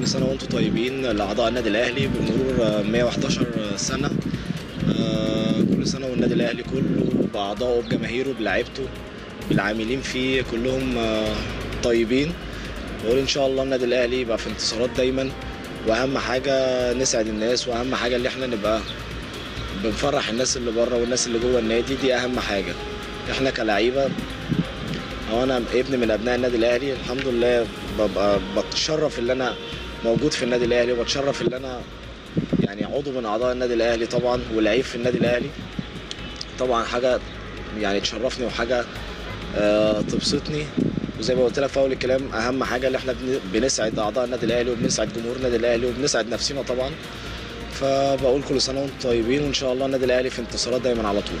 كل سنة وأنتم طيبين لأعضاء النادي الأهلي بمرور آه، 111 سنة. آه، كل سنة والنادي الأهلي كله بأعضائه بجماهيره بلاعيبته بالعاملين فيه كلهم آه، طيبين. بقول إن شاء الله النادي الأهلي يبقى في انتصارات دايما. وأهم حاجة نسعد الناس وأهم حاجة اللي إحنا نبقى بنفرح الناس اللي بره والناس اللي جوه النادي دي أهم حاجة. إحنا كلعيبة هو أنا ابن من أبناء النادي الأهلي الحمد لله ببقى بتشرف إن أنا موجود في النادي الأهلي وبتشرف إن أنا يعني عضو من أعضاء النادي الأهلي طبعا ولعيب في النادي الأهلي. طبعا حاجة يعني تشرفني وحاجة آه تبسطني. وزي ما قلت لك في أول الكلام أهم حاجة اللي إحنا بن- بنسعد أعضاء النادي الأهلي وبنسعد جمهور النادي الأهلي وبنسعد نفسنا طبعا. فبقول كل سنة وأنتم طيبين وإن شاء الله النادي الأهلي في انتصارات دايما على طول.